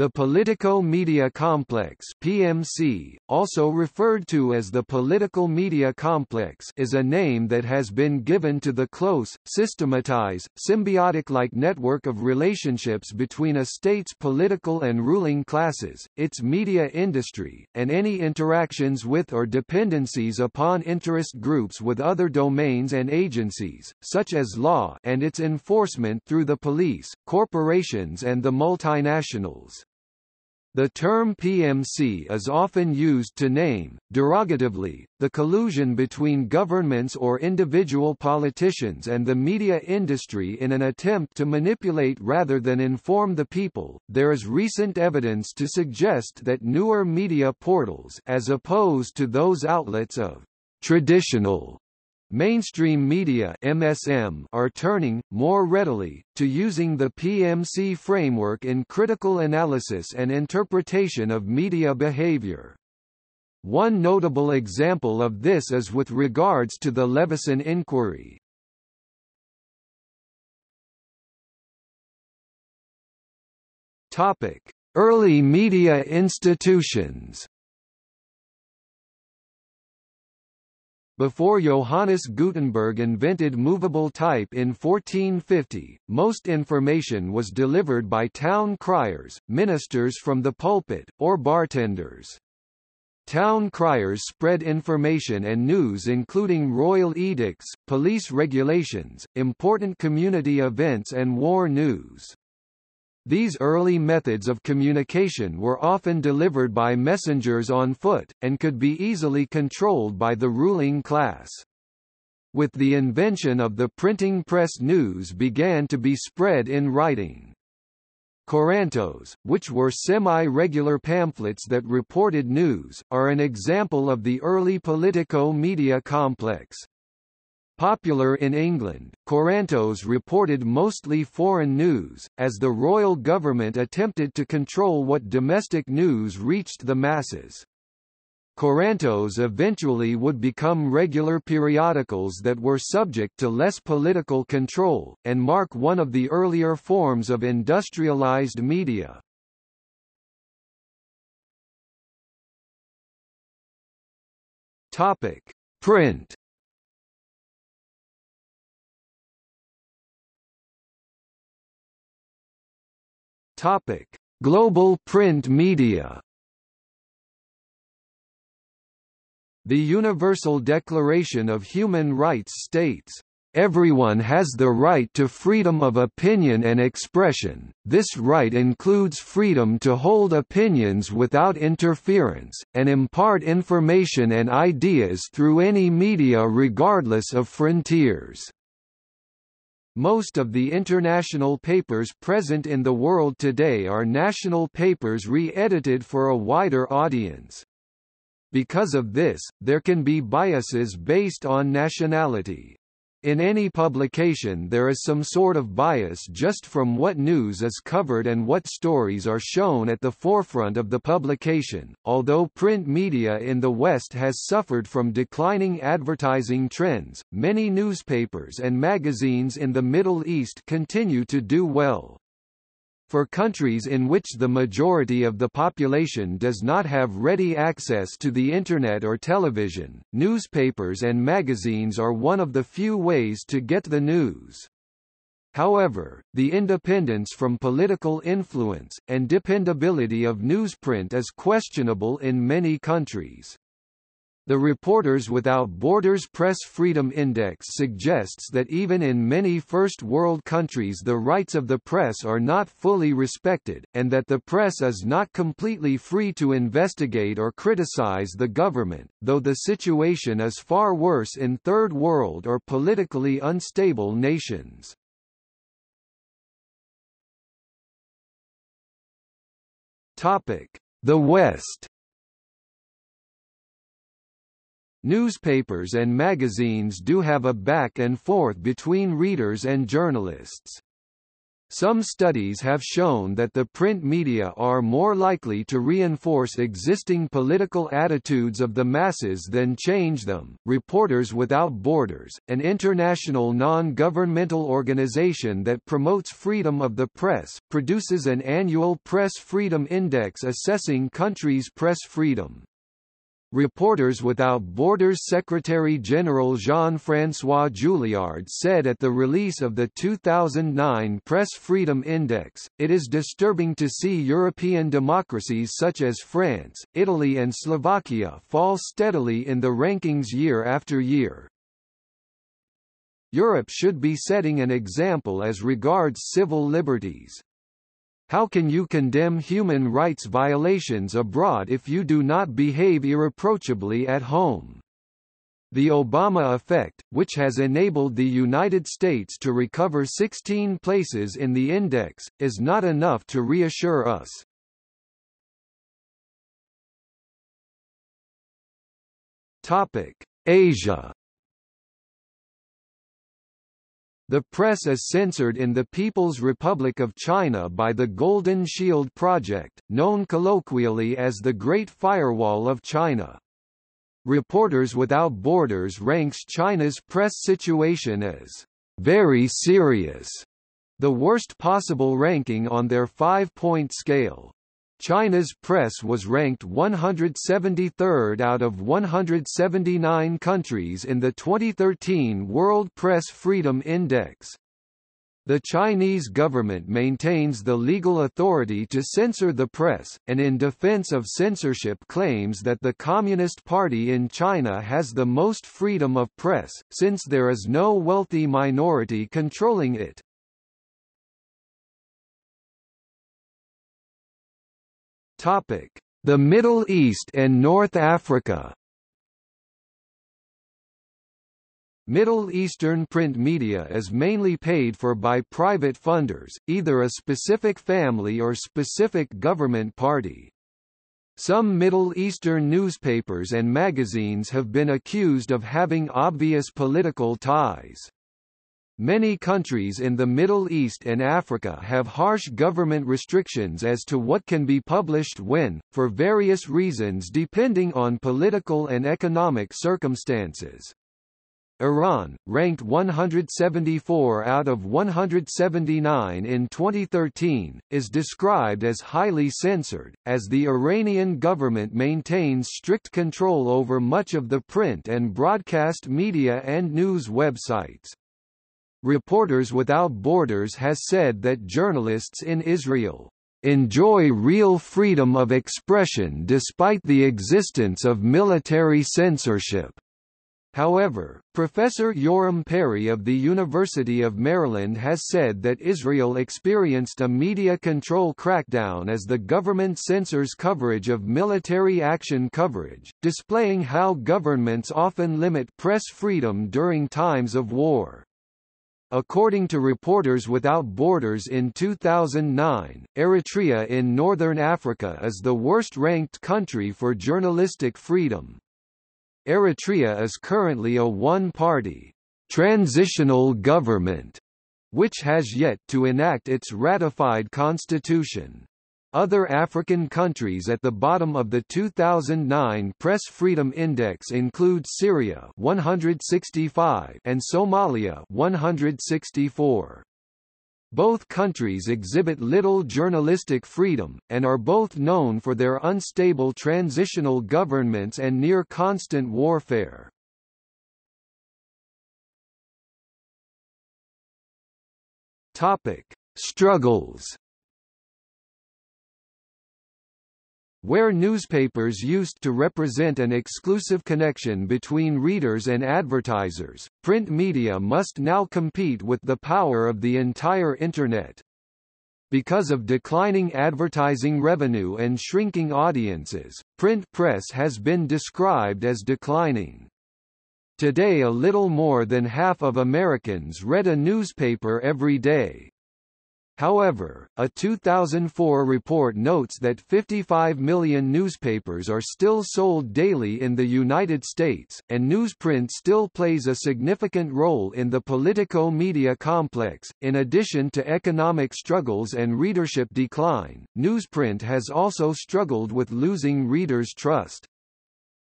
The Politico Media Complex (PMC), also referred to as the Political Media Complex, is a name that has been given to the close, systematized, symbiotic-like network of relationships between a state's political and ruling classes, its media industry, and any interactions with or dependencies upon interest groups with other domains and agencies, such as law and its enforcement through the police, corporations and the multinationals. The term PMC is often used to name, derogatively, the collusion between governments or individual politicians and the media industry in an attempt to manipulate rather than inform the people. There is recent evidence to suggest that newer media portals as opposed to those outlets of traditional Mainstream media MSM are turning, more readily, to using the PMC framework in critical analysis and interpretation of media behavior. One notable example of this is with regards to the Leveson inquiry. Early media institutions Before Johannes Gutenberg invented movable type in 1450, most information was delivered by town criers, ministers from the pulpit, or bartenders. Town criers spread information and news including royal edicts, police regulations, important community events and war news. These early methods of communication were often delivered by messengers on foot, and could be easily controlled by the ruling class. With the invention of the printing press news began to be spread in writing. Corantos, which were semi-regular pamphlets that reported news, are an example of the early Politico media complex. Popular in England, Corantos reported mostly foreign news, as the royal government attempted to control what domestic news reached the masses. Corantos eventually would become regular periodicals that were subject to less political control, and mark one of the earlier forms of industrialized media. Print Topic: Global print media. The Universal Declaration of Human Rights states, Everyone has the right to freedom of opinion and expression, this right includes freedom to hold opinions without interference, and impart information and ideas through any media regardless of frontiers. Most of the international papers present in the world today are national papers re-edited for a wider audience. Because of this, there can be biases based on nationality. In any publication there is some sort of bias just from what news is covered and what stories are shown at the forefront of the publication. Although print media in the West has suffered from declining advertising trends, many newspapers and magazines in the Middle East continue to do well. For countries in which the majority of the population does not have ready access to the Internet or television, newspapers and magazines are one of the few ways to get the news. However, the independence from political influence, and dependability of newsprint is questionable in many countries. The Reporters Without Borders Press Freedom Index suggests that even in many First World countries the rights of the press are not fully respected, and that the press is not completely free to investigate or criticize the government, though the situation is far worse in Third World or politically unstable nations. The West Newspapers and magazines do have a back and forth between readers and journalists. Some studies have shown that the print media are more likely to reinforce existing political attitudes of the masses than change them. Reporters Without Borders, an international non-governmental organization that promotes freedom of the press, produces an annual Press Freedom Index assessing countries' press freedom. Reporters Without Borders Secretary-General Jean-François Julliard said at the release of the 2009 Press Freedom Index, it is disturbing to see European democracies such as France, Italy and Slovakia fall steadily in the rankings year after year. Europe should be setting an example as regards civil liberties. How can you condemn human rights violations abroad if you do not behave irreproachably at home? The Obama effect, which has enabled the United States to recover 16 places in the index, is not enough to reassure us. Topic: Asia The press is censored in the People's Republic of China by the Golden Shield Project, known colloquially as the Great Firewall of China. Reporters Without Borders ranks China's press situation as very serious, the worst possible ranking on their five-point scale. China's press was ranked 173rd out of 179 countries in the 2013 World Press Freedom Index. The Chinese government maintains the legal authority to censor the press, and in defense of censorship claims that the Communist Party in China has the most freedom of press, since there is no wealthy minority controlling it. The Middle East and North Africa. Middle Eastern print media is mainly paid for by private funders, either a specific family or specific government party. Some Middle Eastern newspapers and magazines have been accused of having obvious political ties. Many countries in the Middle East and Africa have harsh government restrictions as to what can be published when, for various reasons depending on political and economic circumstances. Iran, ranked 174 out of 179 in 2013, is described as highly censored, as the Iranian government maintains strict control over much of the print and broadcast media and news websites. Reporters Without Borders has said that journalists in Israel enjoy real freedom of expression despite the existence of military censorship. However, Professor Yoram Peri of the University of Maryland has said that Israel experienced a media control crackdown as the government censors coverage of military action coverage, displaying how governments often limit press freedom during times of war. According to Reporters Without Borders in 2009, Eritrea in northern Africa is the worst-ranked country for journalistic freedom. Eritrea is currently a one-party, transitional government, which has yet to enact its ratified constitution. Other African countries at the bottom of the 2009 Press Freedom Index include Syria 165 and Somalia 164. Both countries exhibit little journalistic freedom, and are both known for their unstable transitional governments and near-constant warfare. Topic. Struggles Where newspapers used to represent an exclusive connection between readers and advertisers, print media must now compete with the power of the entire Internet. Because of declining advertising revenue and shrinking audiences, print press has been described as declining. Today a little more than half of Americans read a newspaper every day. However, a 2004 report notes that 55 million newspapers are still sold daily in the United States, and newsprint still plays a significant role in the Politico media complex. In addition to economic struggles and readership decline, newsprint has also struggled with losing readers' trust.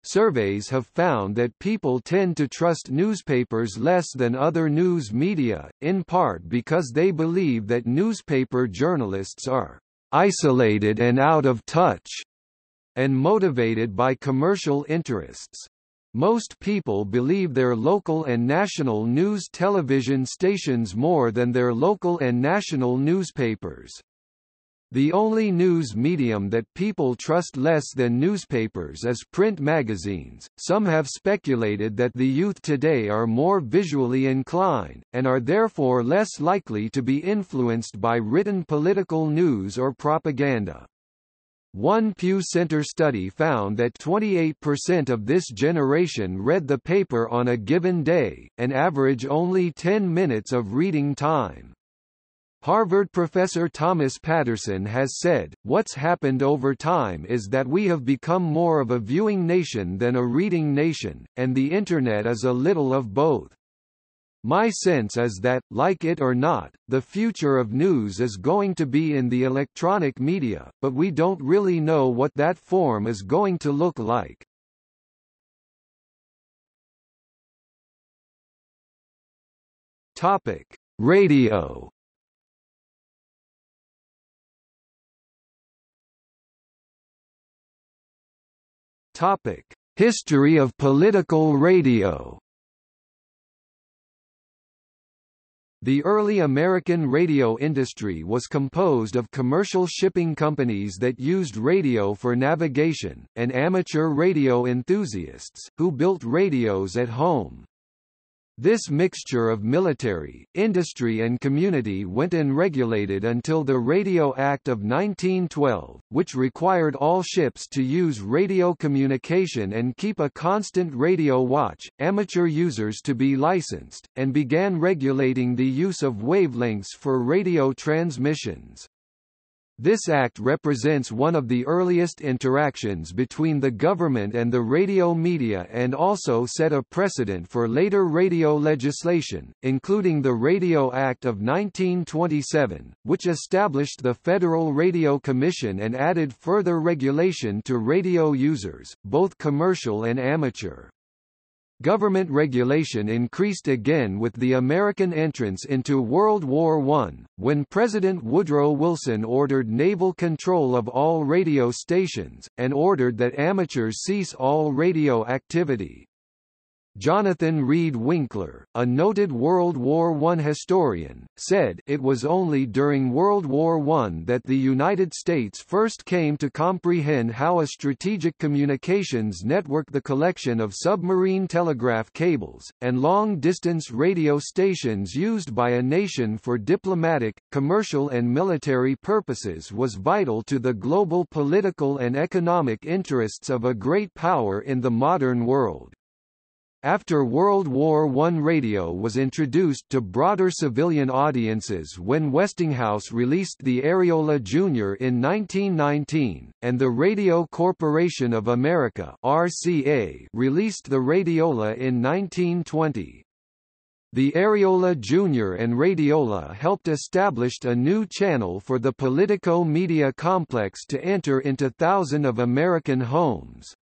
Surveys have found that people tend to trust newspapers less than other news media, in part because they believe that newspaper journalists are isolated and out of touch, and motivated by commercial interests. Most people believe their local and national news television stations more than their local and national newspapers. The only news medium that people trust less than newspapers is print magazines. Some have speculated that the youth today are more visually inclined, and are therefore less likely to be influenced by written political news or propaganda. One Pew Center study found that 28% of this generation read the paper on a given day, an average only 10 minutes of reading time. Harvard professor Thomas Patterson has said, what's happened over time is that we have become more of a viewing nation than a reading nation, and the Internet is a little of both. My sense is that, like it or not, the future of news is going to be in the electronic media, but we don't really know what that form is going to look like. Topic: Radio Topic: History of political radio. The early American radio industry was composed of commercial shipping companies that used radio for navigation, and amateur radio enthusiasts, who built radios at home. This mixture of military, industry and community went unregulated until the Radio Act of 1912, which required all ships to use radio communication and keep a constant radio watch, amateur users to be licensed, and began regulating the use of wavelengths for radio transmissions. This act represents one of the earliest interactions between the government and the radio media and also set a precedent for later radio legislation, including the Radio Act of 1927, which established the Federal Radio Commission and added further regulation to radio users, both commercial and amateur. Government regulation increased again with the American entrance into World War I, when President Woodrow Wilson ordered naval control of all radio stations, and ordered that amateurs cease all radio activity. Jonathan Reed Winkler, a noted World War I historian, said it was only during World War I that the United States first came to comprehend how a strategic communications network the collection of submarine telegraph cables, and long-distance radio stations used by a nation for diplomatic, commercial and military purposes was vital to the global political and economic interests of a great power in the modern world. After World War I radio was introduced to broader civilian audiences when Westinghouse released the Aeriola Jr. in 1919, and the Radio Corporation of America RCA released the Radiola in 1920. The Aeriola Jr. and Radiola helped establish a new channel for the Politico media complex to enter into thousands of American homes.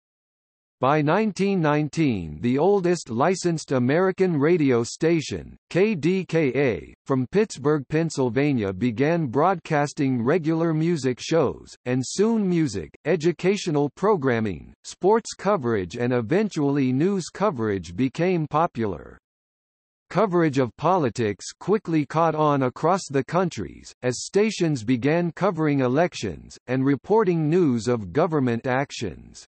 By 1919 the oldest licensed American radio station, KDKA, from Pittsburgh, Pennsylvania began broadcasting regular music shows, and soon music, educational programming, sports coverage and eventually news coverage became popular. Coverage of politics quickly caught on across the countries, as stations began covering elections, and reporting news of government actions.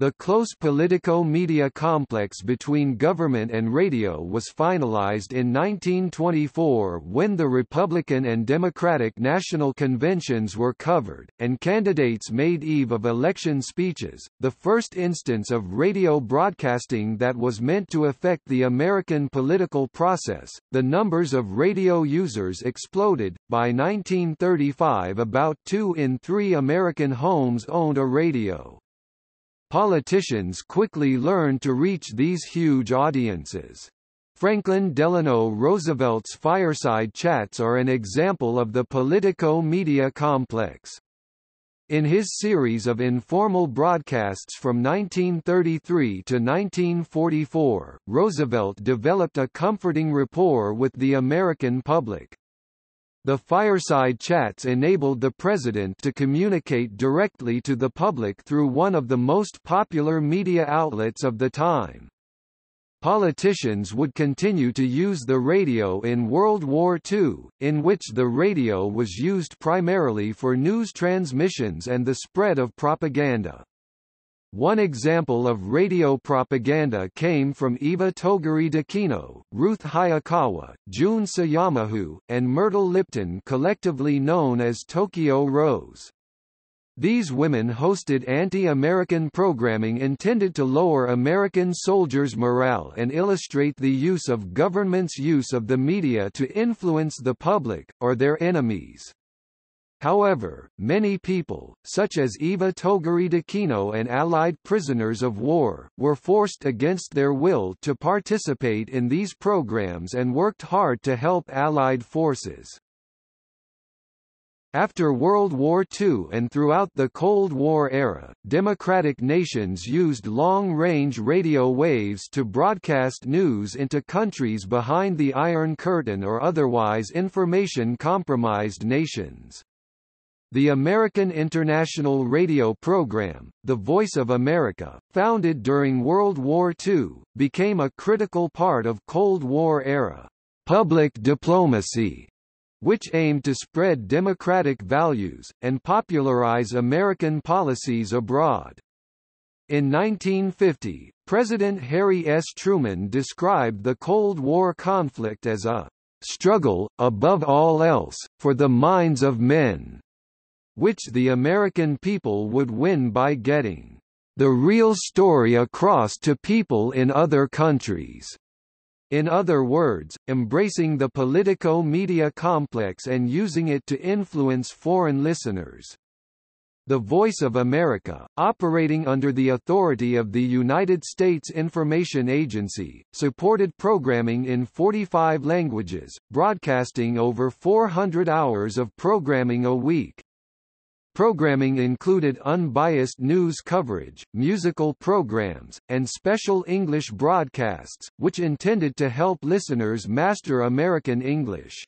The close politico-media complex between government and radio was finalized in 1924 when the Republican and Democratic national conventions were covered, and candidates made eve of election speeches, the first instance of radio broadcasting that was meant to affect the American political process. The numbers of radio users exploded. By 1935 about two in three American homes owned a radio. Politicians quickly learned to reach these huge audiences. Franklin Delano Roosevelt's fireside chats are an example of the Politico-media complex. In his series of informal broadcasts from 1933 to 1944, Roosevelt developed a comforting rapport with the American public. The fireside chats enabled the president to communicate directly to the public through one of the most popular media outlets of the time. Politicians would continue to use the radio in World War II, in which the radio was used primarily for news transmissions and the spread of propaganda. One example of radio propaganda came from Iva Toguri D'Aquino, Ruth Hayakawa, June Sayamahu, and Myrtle Lipton collectively known as Tokyo Rose. These women hosted anti-American programming intended to lower American soldiers' morale and illustrate the use of government's use of the media to influence the public, or their enemies. However, many people, such as Iva Toguri D'Aquino and Allied prisoners of war, were forced against their will to participate in these programs and worked hard to help Allied forces. After World War II and throughout the Cold War era, democratic nations used long-range radio waves to broadcast news into countries behind the Iron Curtain or otherwise information-compromised nations. The American International Radio Program, The Voice of America, founded during World War II, became a critical part of Cold War-era public diplomacy, which aimed to spread democratic values, and popularize American policies abroad. In 1950, President Harry S. Truman described the Cold War conflict as a struggle, above all else, for the minds of men which the American people would win by getting the real story across to people in other countries. In other words, embracing the politico-media complex and using it to influence foreign listeners. The Voice of America, operating under the authority of the United States Information Agency, supported programming in 45 languages, broadcasting over 400 hours of programming a week. Programming included unbiased news coverage, musical programs, and special English broadcasts, which intended to help listeners master American English.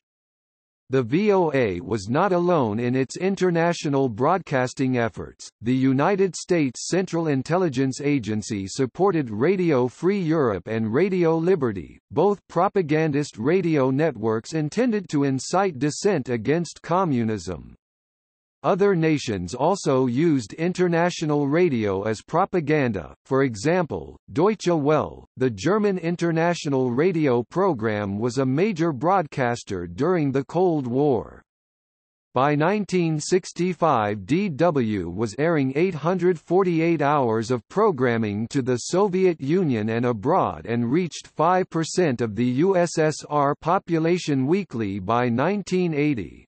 The VOA was not alone in its international broadcasting efforts. The United States Central Intelligence Agency supported Radio Free Europe and Radio Liberty, both propagandist radio networks intended to incite dissent against communism. Other nations also used international radio as propaganda, for example, Deutsche Welle, the German international radio program was a major broadcaster during the Cold War. By 1965 DW was airing 848 hours of programming to the Soviet Union and abroad and reached 5% of the USSR population weekly by 1980.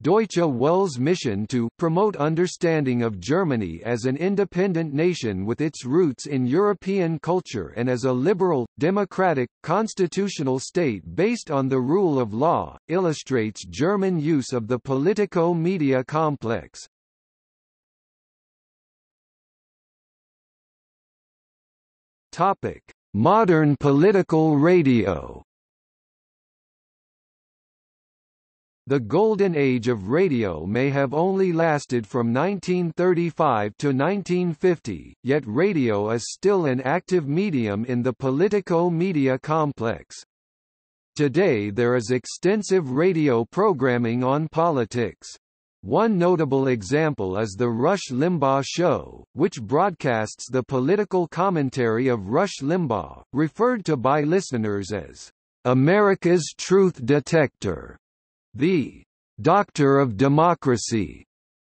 Deutsche Welle's mission to promote understanding of Germany as an independent nation with its roots in European culture and as a liberal, democratic, constitutional state based on the rule of law, illustrates German use of the politico-media complex. Modern political radio The golden age of radio may have only lasted from 1935 to 1950, yet radio is still an active medium in the politico-media complex. Today there is extensive radio programming on politics. One notable example is the Rush Limbaugh Show, which broadcasts the political commentary of Rush Limbaugh, referred to by listeners as America's Truth Detector, the Doctor of Democracy,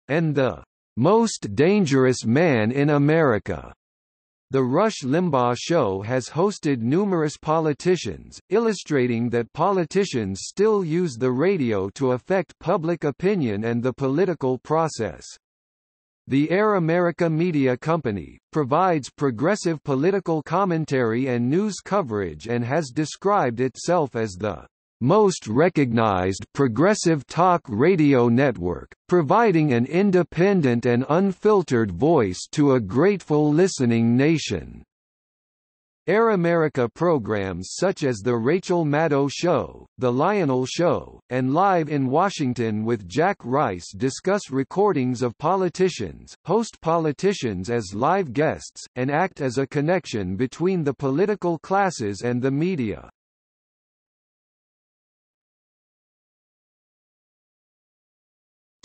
and the Most Dangerous Man in America. The Rush Limbaugh Show has hosted numerous politicians, illustrating that politicians still use the radio to affect public opinion and the political process. The Air America Media Company, provides progressive political commentary and news coverage and has described itself as the most recognized progressive talk radio network, providing an independent and unfiltered voice to a grateful listening nation. Air America programs such as The Rachel Maddow Show, The Lionel Show, and Live in Washington with Jack Rice discuss recordings of politicians, host politicians as live guests, and act as a connection between the political classes and the media.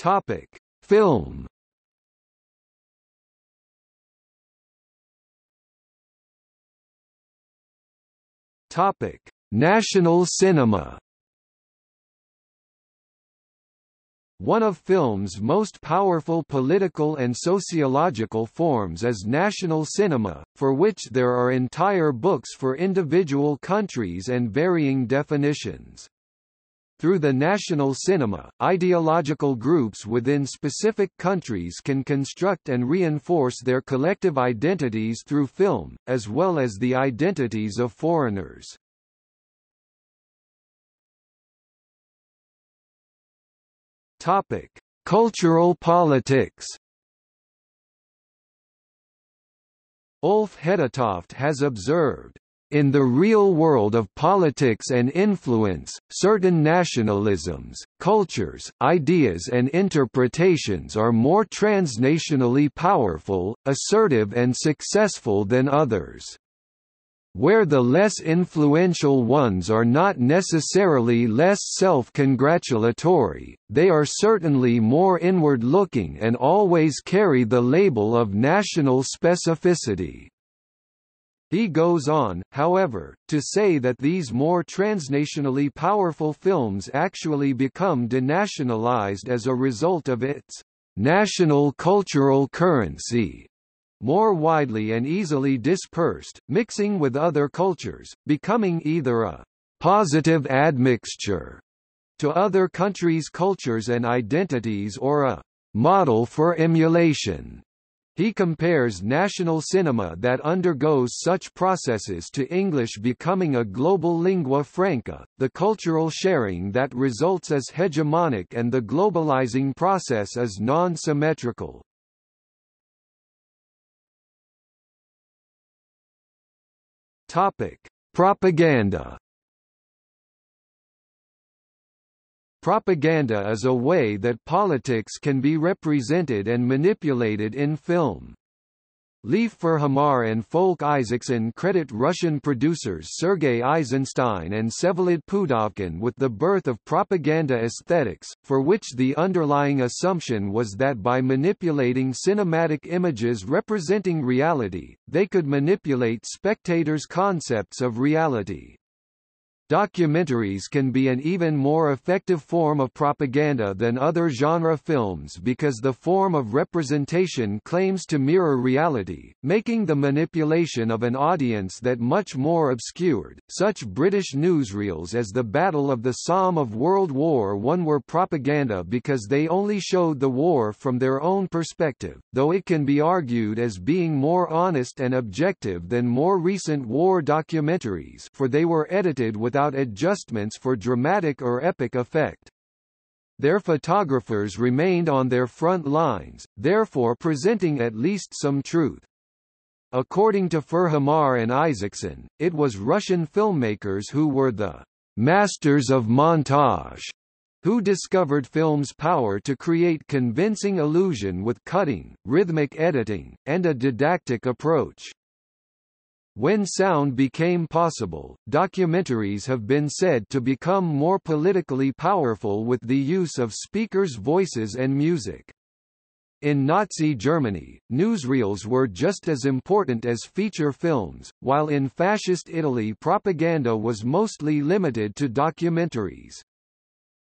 Topic: Film. Topic: National cinema. One of film's most powerful political and sociological forms is national cinema, for which there are entire books for individual countries and varying definitions. Through the national cinema, ideological groups within specific countries can construct and reinforce their collective identities through film, as well as the identities of foreigners. Topic: Cultural politics. Ulf Hedetoft has observed in the real world of politics and influence, certain nationalisms, cultures, ideas and interpretations are more transnationally powerful, assertive and successful than others. Where the less influential ones are not necessarily less self-congratulatory, they are certainly more inward-looking and always carry the label of national specificity. He goes on, however, to say that these more transnationally powerful films actually become denationalized as a result of its national cultural currency, more widely and easily dispersed, mixing with other cultures, becoming either a positive admixture to other countries' cultures and identities or a model for emulation he compares national cinema that undergoes such processes to English becoming a global lingua franca, the cultural sharing that results as hegemonic and the globalizing process is non-symmetrical. Propaganda Propaganda is a way that politics can be represented and manipulated in film. Leif Furhammar and Folke Isaksson credit Russian producers Sergei Eisenstein and Vsevolod Pudovkin with the birth of propaganda aesthetics, for which the underlying assumption was that by manipulating cinematic images representing reality, they could manipulate spectators' concepts of reality. Documentaries can be an even more effective form of propaganda than other genre films because the form of representation claims to mirror reality, making the manipulation of an audience that much more obscured. Such British newsreels as the Battle of the Somme of World War I were propaganda because they only showed the war from their own perspective, though it can be argued as being more honest and objective than more recent war documentaries for they were edited with without adjustments for dramatic or epic effect. Their photographers remained on their front lines, therefore presenting at least some truth. According to Furhammar and Isaksson, it was Russian filmmakers who were the masters of montage, who discovered film's power to create convincing illusion with cutting, rhythmic editing, and a didactic approach. When sound became possible, documentaries have been said to become more politically powerful with the use of speakers' voices and music. In Nazi Germany, newsreels were just as important as feature films, while in Fascist Italy propaganda was mostly limited to documentaries.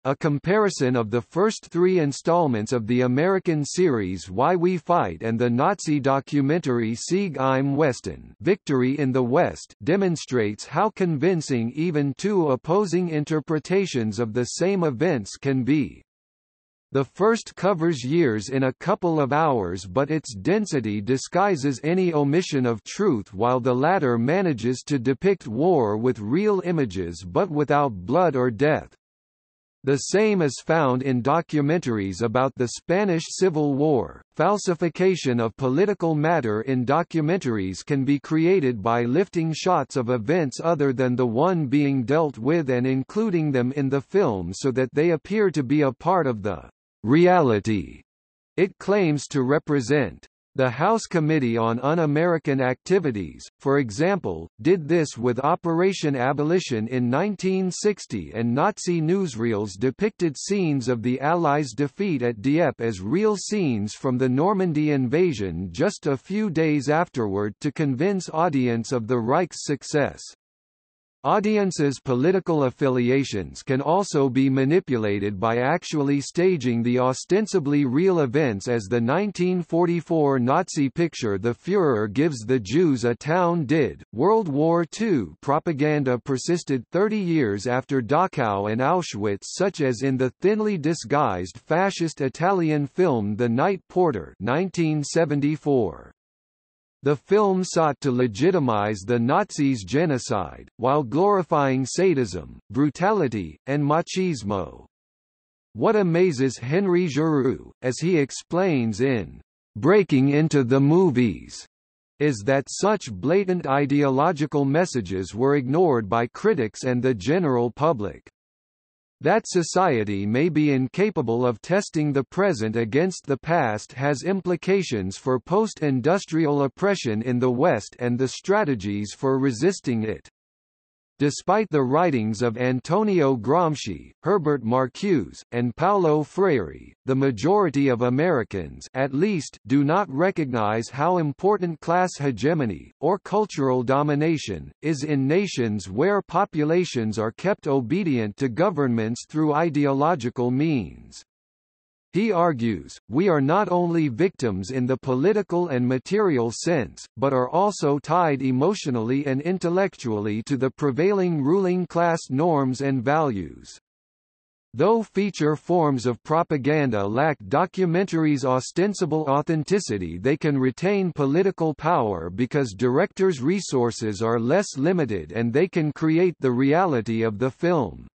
A comparison of the first three installments of the American series Why We Fight and the Nazi documentary Sieg im Westen Victory in the West demonstrates how convincing even two opposing interpretations of the same events can be. The first covers years in a couple of hours but its density disguises any omission of truth while the latter manages to depict war with real images but without blood or death. The same is found in documentaries about the Spanish Civil War. Falsification of political matter in documentaries can be created by lifting shots of events other than the one being dealt with and including them in the film so that they appear to be a part of the reality it claims to represent. The House Committee on Un-American Activities, for example, did this with Operation Abolition in 1960 and Nazi newsreels depicted scenes of the Allies' defeat at Dieppe as real scenes from the Normandy invasion just a few days afterward to convince audience of the Reich's success. Audiences' political affiliations can also be manipulated by actually staging the ostensibly real events as the 1944 Nazi picture The Führer gives the Jews a town did. World War II propaganda persisted 30 years after Dachau and Auschwitz such as in the thinly disguised fascist Italian film The Night Porter 1974. The film sought to legitimize the Nazis' genocide, while glorifying sadism, brutality, and machismo. What amazes Henry Giroux, as he explains in Breaking into the Movies, is that such blatant ideological messages were ignored by critics and the general public. That society may be incapable of testing the present against the past has implications for post-industrial oppression in the West and the strategies for resisting it. Despite the writings of Antonio Gramsci, Herbert Marcuse, and Paulo Freire, the majority of Americans at least do not recognize how important class hegemony, or cultural domination, is in nations where populations are kept obedient to governments through ideological means. He argues, we are not only victims in the political and material sense, but are also tied emotionally and intellectually to the prevailing ruling class norms and values. Though feature forms of propaganda lack documentaries' ostensible authenticity they can retain political power because directors' resources are less limited and they can create the reality of the film.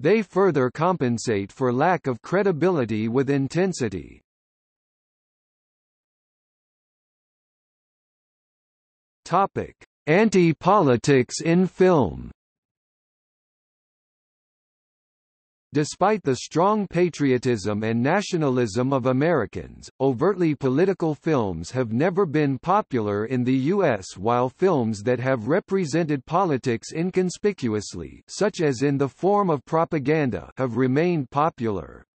They further compensate for lack of credibility with intensity. Topic: Anti-politics in film. Despite the strong patriotism and nationalism of Americans, overtly political films have never been popular in the U.S. while films that have represented politics inconspicuously such as in the form of propaganda have remained popular.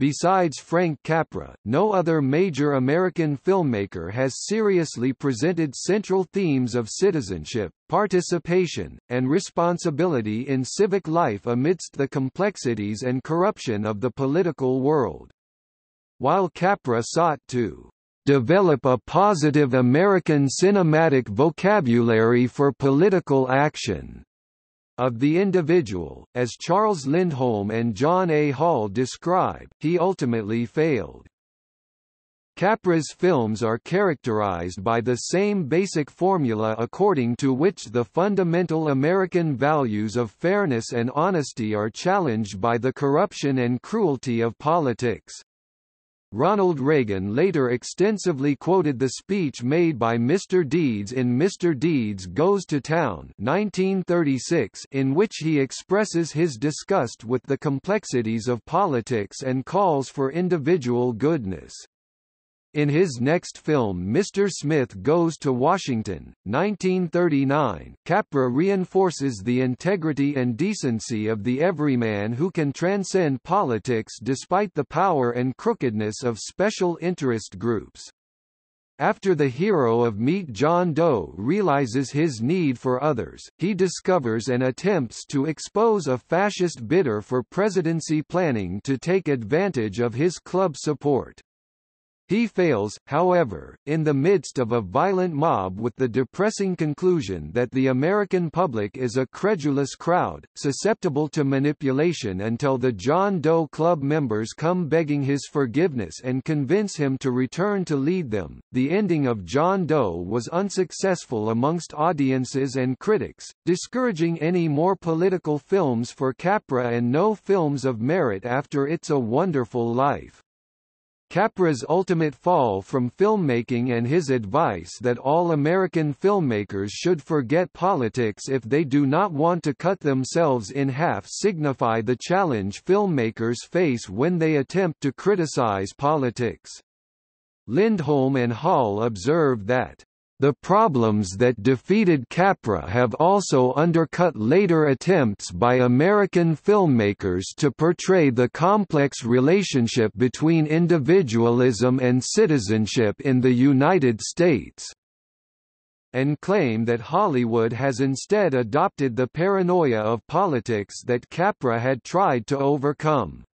Besides Frank Capra, no other major American filmmaker has seriously presented central themes of citizenship, participation, and responsibility in civic life amidst the complexities and corruption of the political world. While Capra sought to develop a positive American cinematic vocabulary for political action of the individual, as Charles Lindholm and John A. Hall describe, he ultimately failed. Capra's films are characterized by the same basic formula according to which the fundamental American values of fairness and honesty are challenged by the corruption and cruelty of politics. Ronald Reagan later extensively quoted the speech made by Mr. Deeds in Mr. Deeds Goes to Town 1936 in which he expresses his disgust with the complexities of politics and calls for individual goodness. In his next film Mr. Smith Goes to Washington, 1939, Capra reinforces the integrity and decency of the everyman who can transcend politics despite the power and crookedness of special interest groups. After the hero of Meet John Doe realizes his need for others, he discovers and attempts to expose a fascist bidder for presidency planning to take advantage of his club support. He fails, however, in the midst of a violent mob with the depressing conclusion that the American public is a credulous crowd, susceptible to manipulation until the John Doe Club members come begging his forgiveness and convince him to return to lead them. The ending of John Doe was unsuccessful amongst audiences and critics, discouraging any more political films for Capra and no films of merit after It's a Wonderful Life. Capra's ultimate fall from filmmaking and his advice that all American filmmakers should forget politics if they do not want to cut themselves in half signify the challenge filmmakers face when they attempt to criticize politics. Lindholm and Hall observe that the problems that defeated Capra have also undercut later attempts by American filmmakers to portray the complex relationship between individualism and citizenship in the United States and claim that Hollywood has instead adopted the paranoia of politics that Capra had tried to overcome.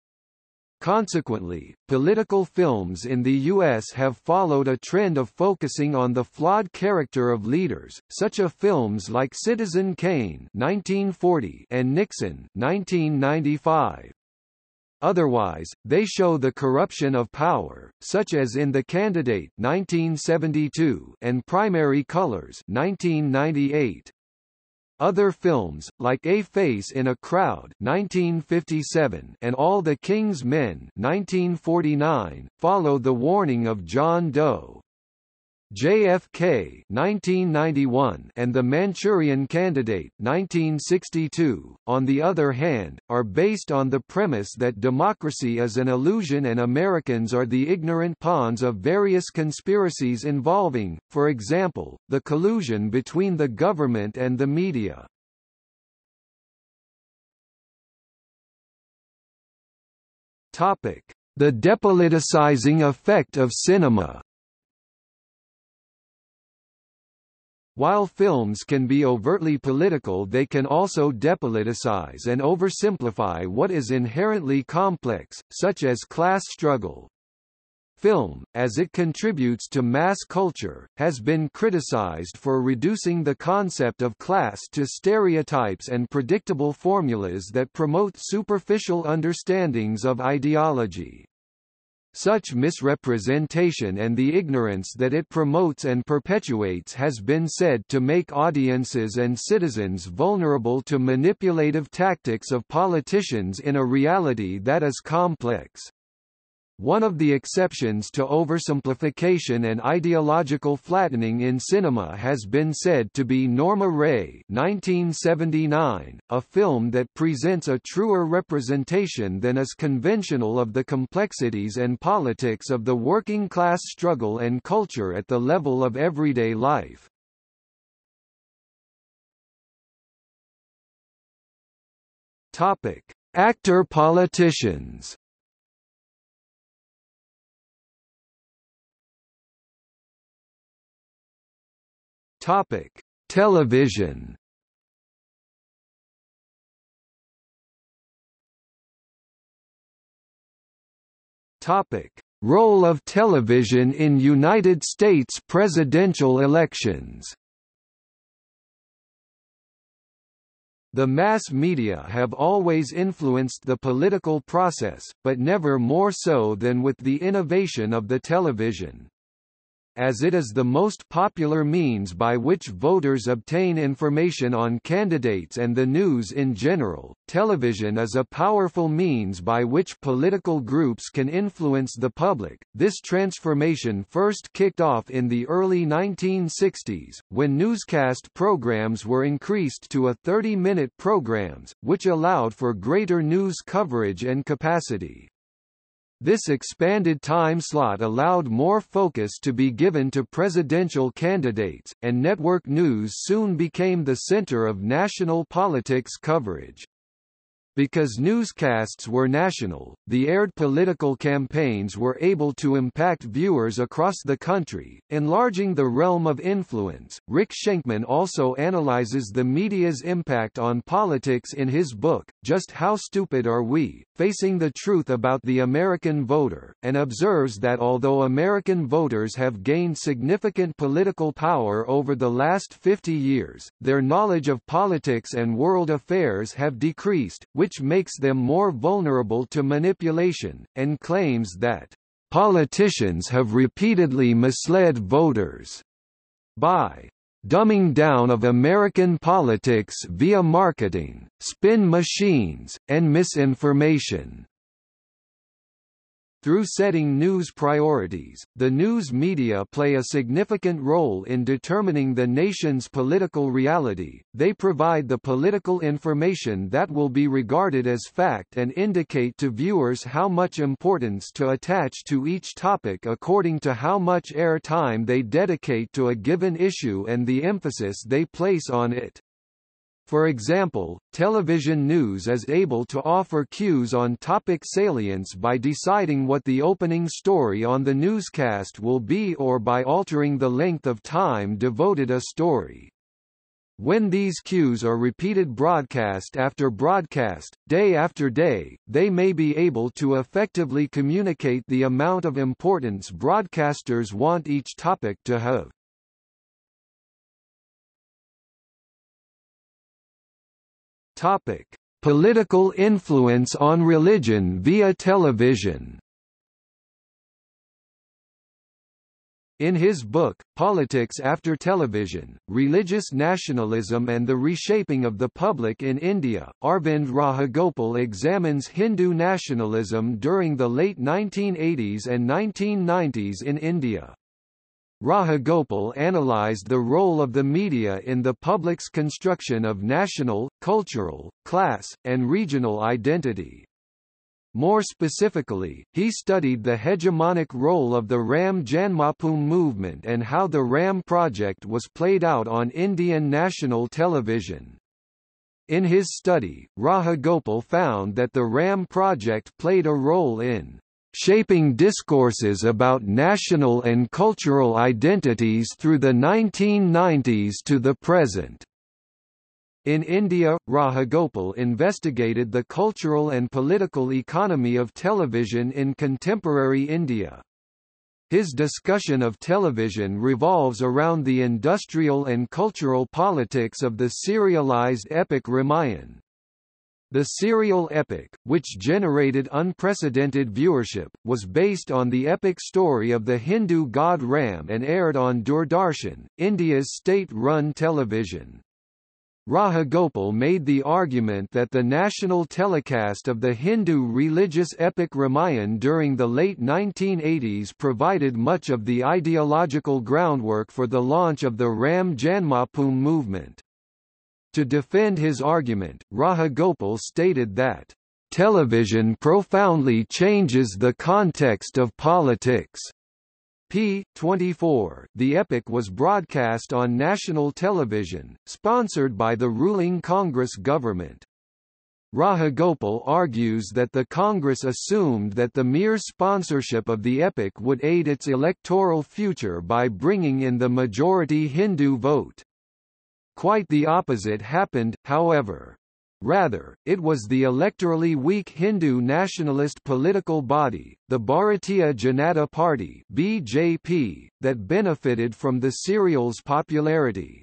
Consequently, political films in the U.S. have followed a trend of focusing on the flawed character of leaders, such as films like Citizen Kane (1940) and Nixon (1995). Otherwise, they show the corruption of power, such as in The Candidate 1972 and Primary Colors 1998. Other films, like A Face in a Crowd 1957 and All the King's Men 1949, follow the warning of John Doe. JFK 1991 and The Manchurian Candidate 1962, on the other hand, are based on the premise that democracy is an illusion and Americans are the ignorant pawns of various conspiracies involving, for example, the collusion between the government and the media. The depoliticizing effect of cinema. While films can be overtly political they can also depoliticize and oversimplify what is inherently complex, such as class struggle. Film, as it contributes to mass culture, has been criticized for reducing the concept of class to stereotypes and predictable formulas that promote superficial understandings of ideology. Such misrepresentation and the ignorance that it promotes and perpetuates has been said to make audiences and citizens vulnerable to manipulative tactics of politicians in a reality that is complex. One of the exceptions to oversimplification and ideological flattening in cinema has been said to be Norma Rae 1979, a film that presents a truer representation than is conventional of the complexities and politics of the working class struggle and culture at the level of everyday life. Topic: Topic: Television. Topic: Role of television in United States presidential elections. The mass media have always influenced the political process, but never more so than with the innovation of the television as it is the most popular means by which voters obtain information on candidates and the news in general. Television is a powerful means by which political groups can influence the public. This transformation first kicked off in the early 1960s, when newscast programs were increased to a 30-minute programs, which allowed for greater news coverage and capacity. This expanded time slot allowed more focus to be given to presidential candidates, and network news soon became the center of national politics coverage. Because newscasts were national, the aired political campaigns were able to impact viewers across the country, enlarging the realm of influence. Rick Shenkman also analyzes the media's impact on politics in his book, Just How Stupid Are We? Facing the Truth About the American Voter, and observes that although American voters have gained significant political power over the last 50 years, their knowledge of politics and world affairs have decreased, which which makes them more vulnerable to manipulation, and claims that politicians have repeatedly misled voters by dumbing down of American politics via marketing, spin machines, and misinformation. Through setting news priorities, the news media play a significant role in determining the nation's political reality. They provide the political information that will be regarded as fact and indicate to viewers how much importance to attach to each topic according to how much air time they dedicate to a given issue and the emphasis they place on it. For example, television news is able to offer cues on topic salience by deciding what the opening story on the newscast will be or by altering the length of time devoted a story. When these cues are repeated broadcast after broadcast, day after day, they may be able to effectively communicate the amount of importance broadcasters want each topic to have. Topic: Political influence on religion via television. In his book, Politics After Television, Religious Nationalism and the Reshaping of the Public in India, Arvind Rajagopal examines Hindu nationalism during the late 1980s and 1990s in India. Rajagopal analyzed the role of the media in the public's construction of national, cultural, class, and regional identity. More specifically, he studied the hegemonic role of the Ram Janmabhoomi movement and how the Ram project was played out on Indian national television. In his study, Rajagopal found that the Ram project played a role in shaping discourses about national and cultural identities through the 1990s to the present. In India, Rajagopal investigated the cultural and political economy of television in contemporary India. His discussion of television revolves around the industrial and cultural politics of the serialized epic Ramayan. The serial epic, which generated unprecedented viewership, was based on the epic story of the Hindu god Ram and aired on Doordarshan, India's state-run television. Rajagopal made the argument that the national telecast of the Hindu religious epic Ramayan during the late 1980s provided much of the ideological groundwork for the launch of the Ram Janmabhoomi movement. To defend his argument, Rajagopal stated that, "...television profoundly changes the context of politics." p. 24 The epic was broadcast on national television, sponsored by the ruling Congress government. Rajagopal argues that the Congress assumed that the mere sponsorship of the epic would aid its electoral future by bringing in the majority Hindu vote. Quite the opposite happened, however. Rather, it was the electorally weak Hindu nationalist political body, the Bharatiya Janata Party (BJP), that benefited from the serial's popularity.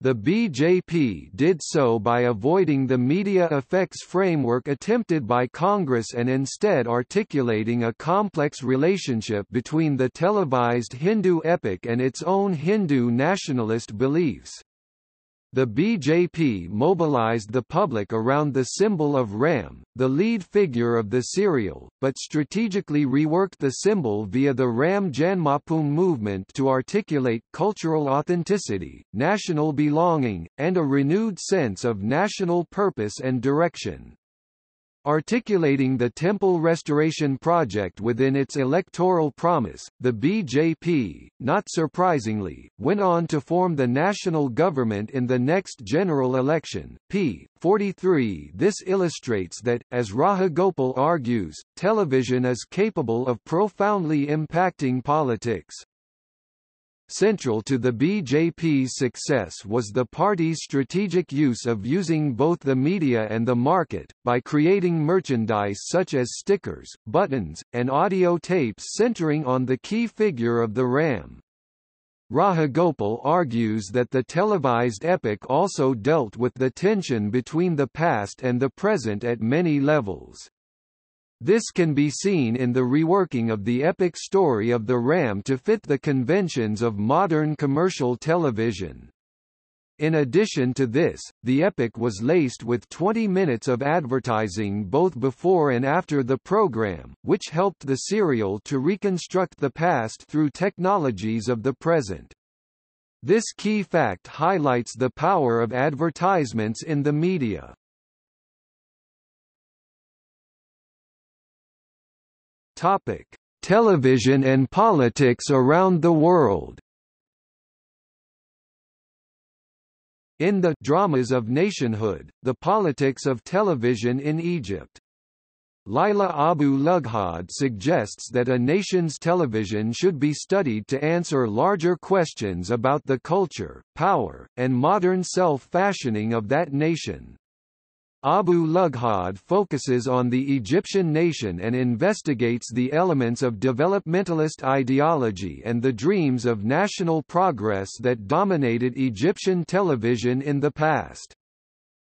The BJP did so by avoiding the media effects framework attempted by Congress and instead articulating a complex relationship between the televised Hindu epic and its own Hindu nationalist beliefs. The BJP mobilized the public around the symbol of Ram, the lead figure of the serial, but strategically reworked the symbol via the Ram Janmabhoomi movement to articulate cultural authenticity, national belonging, and a renewed sense of national purpose and direction. Articulating the temple restoration project within its electoral promise, the BJP, not surprisingly, went on to form the national government in the next general election. p. 43 This illustrates that, as Rajagopal argues, television is capable of profoundly impacting politics. Central to the BJP's success was the party's strategic use of using both the media and the market, by creating merchandise such as stickers, buttons, and audio tapes centering on the key figure of the Ram. Rajagopal argues that the televised epic also dealt with the tension between the past and the present at many levels. This can be seen in the reworking of the epic story of the Ram to fit the conventions of modern commercial television. In addition to this, the epic was laced with 20 minutes of advertising both before and after the program, which helped the serial to reconstruct the past through technologies of the present. This key fact highlights the power of advertisements in the media. Topic: Television and politics around the world. In the Dramas of Nationhood, The Politics of Television in Egypt. Lila Abu Lughod suggests that a nation's television should be studied to answer larger questions about the culture, power, and modern self-fashioning of that nation. Abu Lughod focuses on the Egyptian nation and investigates the elements of developmentalist ideology and the dreams of national progress that dominated Egyptian television in the past.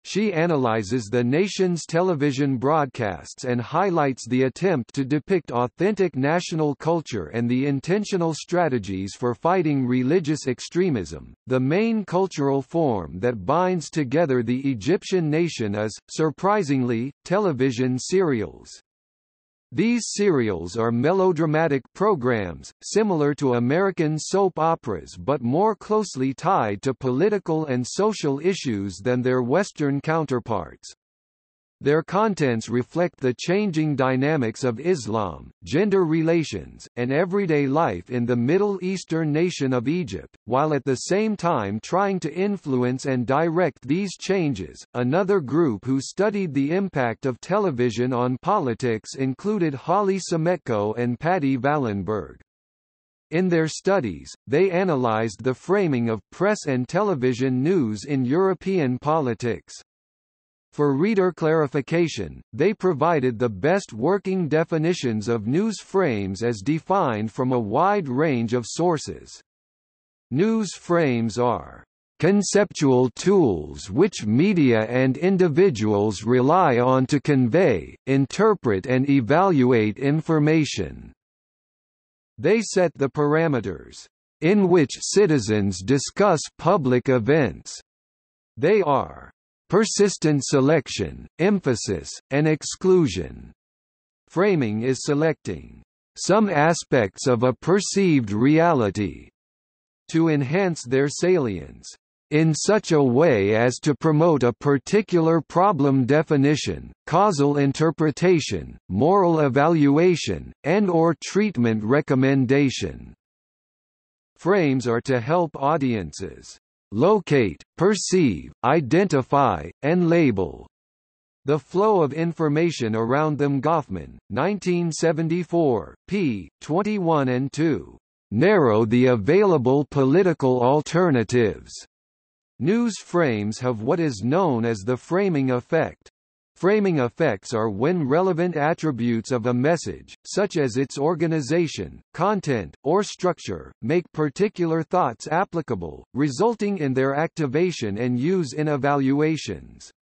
She analyzes the nation's television broadcasts and highlights the attempt to depict authentic national culture and the intentional strategies for fighting religious extremism. The main cultural form that binds together the Egyptian nation is, surprisingly, television serials. These serials are melodramatic programs, similar to American soap operas but more closely tied to political and social issues than their Western counterparts. Their contents reflect the changing dynamics of Islam, gender relations, and everyday life in the Middle Eastern nation of Egypt, while at the same time trying to influence and direct these changes. Another group who studied the impact of television on politics included Holli Semetko and Patti Valkenburg. In their studies, they analyzed the framing of press and television news in European politics. For reader clarification, they provided the best working definitions of news frames as defined from a wide range of sources. News frames are conceptual tools which media and individuals rely on to convey, interpret and evaluate information. They set the parameters in which citizens discuss public events. They are persistent selection, emphasis, and exclusion. Framing is selecting some aspects of a perceived reality to enhance their salience in such a way as to promote a particular problem definition, causal interpretation, moral evaluation, and or treatment recommendation. Frames are to help audiences locate, perceive, identify, and label. The Flow of Information Around Them Goffman, 1974, p. 21 and 2. Narrow the available political alternatives. News frames have what is known as the framing effect. Framing effects are when relevant attributes of a message, such as its organization, content, or structure, make particular thoughts applicable, resulting in their activation and use in evaluations.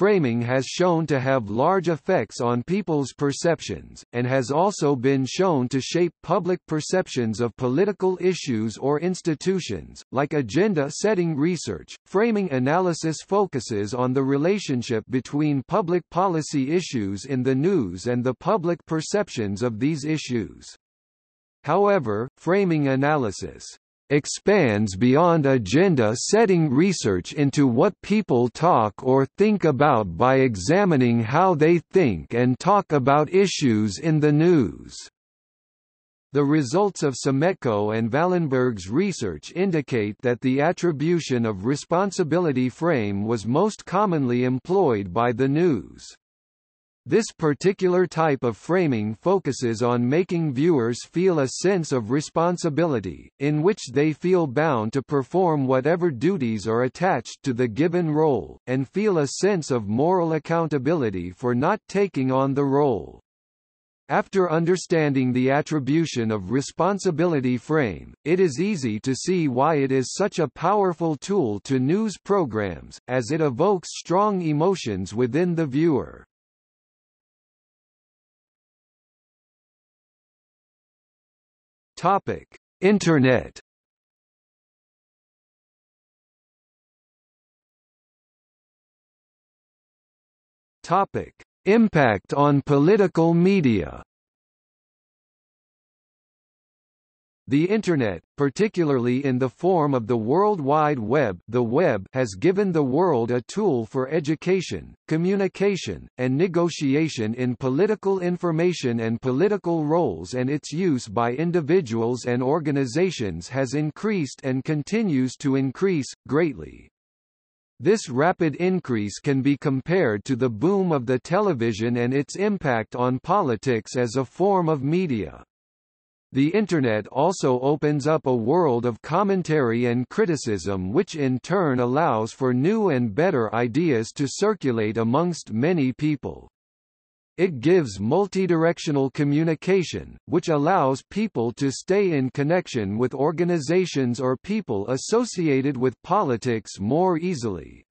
Framing has shown to have large effects on people's perceptions, and has also been shown to shape public perceptions of political issues or institutions. Like agenda setting research, framing analysis focuses on the relationship between public policy issues in the news and the public perceptions of these issues. However, framing analysis expands beyond agenda-setting research into what people talk or think about by examining how they think and talk about issues in the news. The results of Semetko and Valkenburg's research indicate that the attribution of responsibility frame was most commonly employed by the news. This particular type of framing focuses on making viewers feel a sense of responsibility, in which they feel bound to perform whatever duties are attached to the given role, and feel a sense of moral accountability for not taking on the role. After understanding the attribution of responsibility frame, it is easy to see why it is such a powerful tool to news programs, as it evokes strong emotions within the viewer. Topic: Internet. Topic: Impact on political media. The Internet, particularly in the form of the World Wide Web, the web has given the world a tool for education, communication, and negotiation in political information and political roles and its use by individuals and organizations has increased and continues to increase, greatly. This rapid increase can be compared to the boom of the television and its impact on politics as a form of media. The Internet also opens up a world of commentary and criticism which in turn allows for new and better ideas to circulate amongst many people. It gives multidirectional communication, which allows people to stay in connection with organizations or people associated with politics more easily.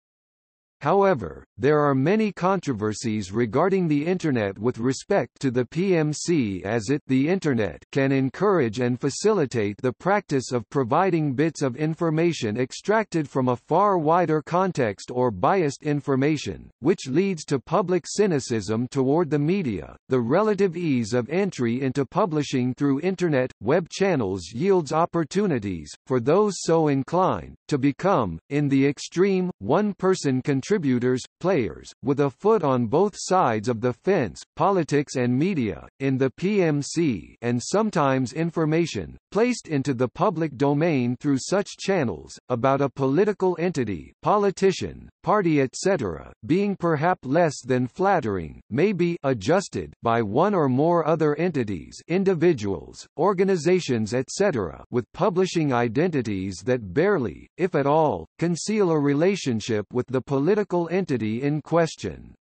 However, there are many controversies regarding the Internet with respect to the PMC as it the Internet can encourage and facilitate the practice of providing bits of information extracted from a far wider context or biased information, which leads to public cynicism toward the media. The relative ease of entry into publishing through Internet, web channels yields opportunities, for those so inclined, to become, in the extreme, one-person control contributors, players, with a foot on both sides of the fence, politics and media, in the PMC and sometimes information, placed into the public domain through such channels, about a political entity politician, party etc., being perhaps less than flattering, may be adjusted by one or more other entities individuals, organizations etc. with publishing identities that barely, if at all, conceal a relationship with the political political entity in question.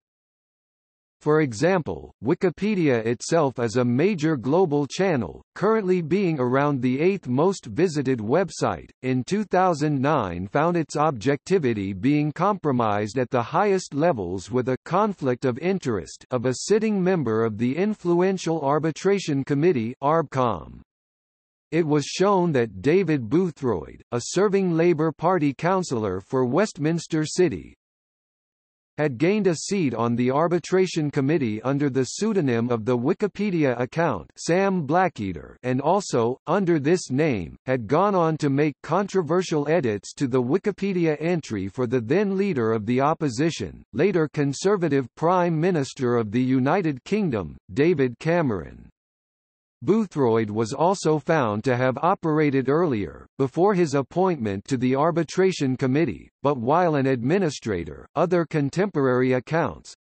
For example, Wikipedia itself is a major global channel, currently being around the eighth most visited website. In 2009 found its objectivity being compromised at the highest levels with a conflict of interest of a sitting member of the influential arbitration committee ARBCOM. It was shown that David Boothroyd, a serving Labour Party councillor for Westminster City, had gained a seat on the arbitration committee under the pseudonym of the Wikipedia account Sam Blacketer and also, under this name, had gone on to make controversial edits to the Wikipedia entry for the then leader of the opposition, later Conservative Prime Minister of the United Kingdom, David Cameron. Boothroyd was also found to have operated earlier, before his appointment to the arbitration committee, but while an administrator, other contemporary accounts,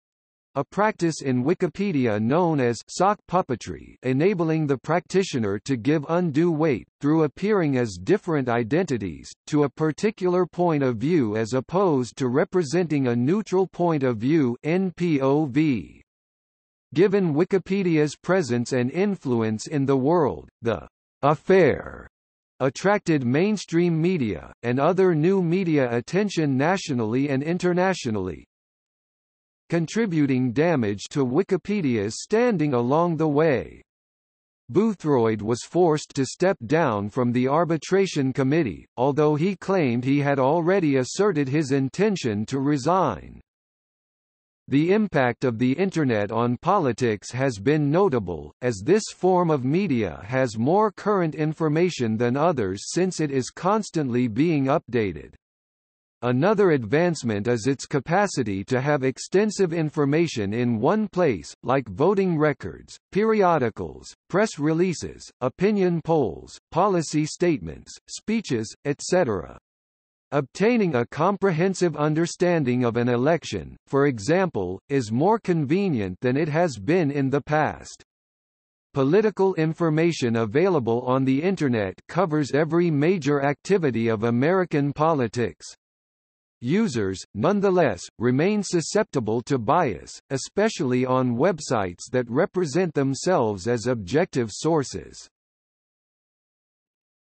a practice in Wikipedia known as sock puppetry enabling the practitioner to give undue weight, through appearing as different identities, to a particular point of view as opposed to representing a neutral point of view NPOV. Given Wikipedia's presence and influence in the world, the affair attracted mainstream media, and other new media attention nationally and internationally, contributing damage to Wikipedia's standing along the way. Boothroyd was forced to step down from the arbitration committee, although he claimed he had already asserted his intention to resign. The impact of the Internet on politics has been notable, as this form of media has more current information than others since it is constantly being updated. Another advancement is its capacity to have extensive information in one place, like voting records, periodicals, press releases, opinion polls, policy statements, speeches, etc. Obtaining a comprehensive understanding of an election, for example, is more convenient than it has been in the past. Political information available on the Internet covers every major activity of American politics. Users, nonetheless, remain susceptible to bias, especially on websites that represent themselves as objective sources.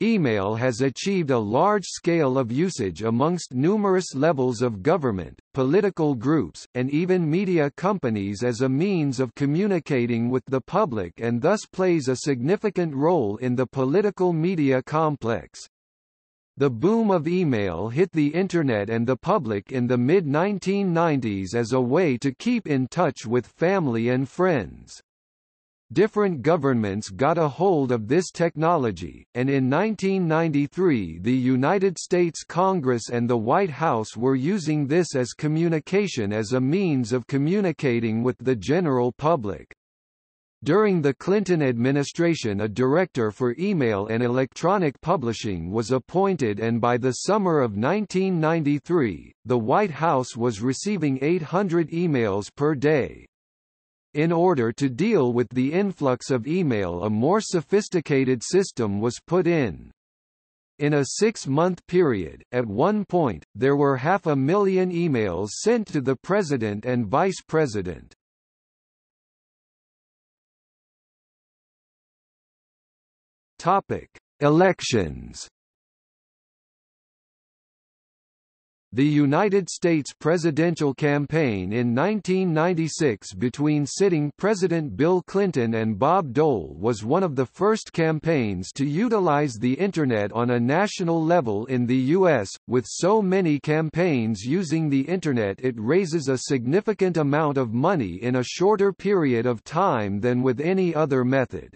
Email has achieved a large scale of usage amongst numerous levels of government, political groups, and even media companies as a means of communicating with the public and thus plays a significant role in the political media complex. The boom of email hit the Internet and the public in the mid-1990s as a way to keep in touch with family and friends. Different governments got a hold of this technology, and in 1993 the United States Congress and the White House were using this as communication as a means of communicating with the general public. During the Clinton administration a director for email and electronic publishing was appointed and by the summer of 1993, the White House was receiving 800 emails per day. In order to deal with the influx of email a more sophisticated system was put in. In a six-month period, at one point, there were half a million emails sent to the President and Vice President. Topic: Elections The United States presidential campaign in 1996 between sitting President Bill Clinton and Bob Dole was one of the first campaigns to utilize the Internet on a national level in the U.S., with so many campaigns using the Internet it raises a significant amount of money in a shorter period of time than with any other method.